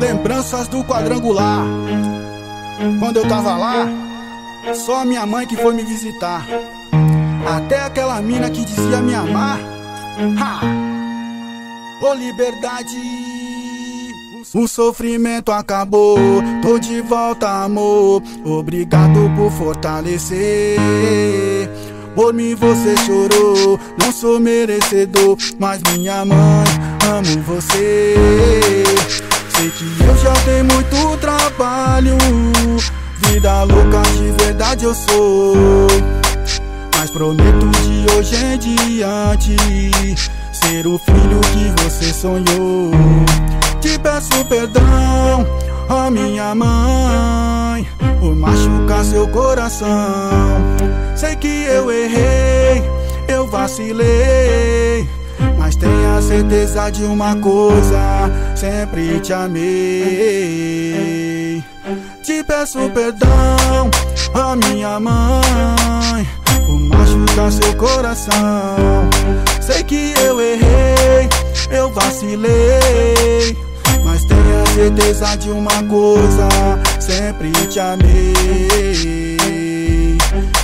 Lembranças do quadrangular. Quando eu tava lá, só minha mãe que foi me visitar. Até aquela mina que dizia me amar. Ha! Ô liberdade. O sofrimento acabou, tô de volta, amor. Obrigado por fortalecer. Por mim você chorou, não sou merecedor, mas minha mãe, amo você. Sei que eu já dei muito trabalho, vida louca de verdade eu sou. Mas prometo de hoje em diante ser o filho que você sonhou. Te peço perdão, a minha mãe, por machucar seu coração. Sei que eu errei, eu vacilei. Mas tenha certeza de uma coisa, sempre te amei. Te peço perdão, a minha mãe, por machucar seu coração. Sei que eu errei, eu vacilei. Mas tenha certeza de uma coisa, sempre te amei.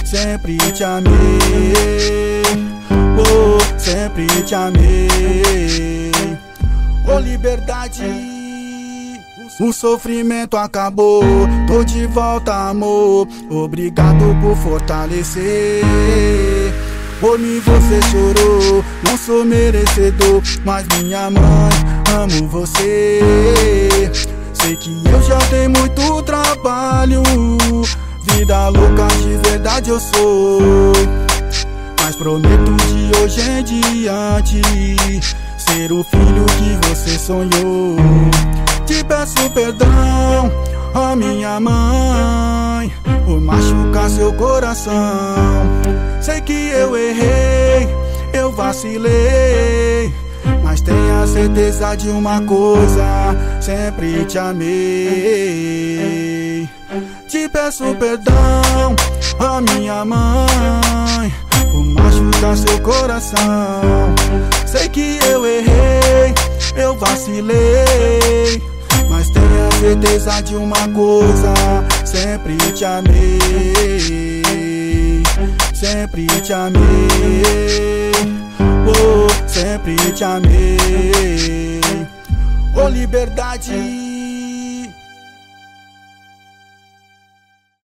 Sempre te amei. Oh, sempre te amei. Oh, liberdade. O sofrimento acabou, tô de volta, amor. Obrigado por fortalecer. Por mim você chorou, não sou merecedor, mas minha mãe, amo você. Sei que eu já dei muito trabalho, vida louca de verdade eu sou. Mas prometo de hoje em diante ser o filho que você sonhou. Te peço perdão, a minha mãe, por machucar seu coração. Sei que eu errei, eu vacilei. Certeza de uma coisa, sempre te amei. Te peço perdão, a minha mãe, por machucar seu coração. Sei que eu errei, eu vacilei. Mas tenha certeza de uma coisa, sempre te amei. Sempre te amei. Oh, sempre te amei. Oh, liberdade.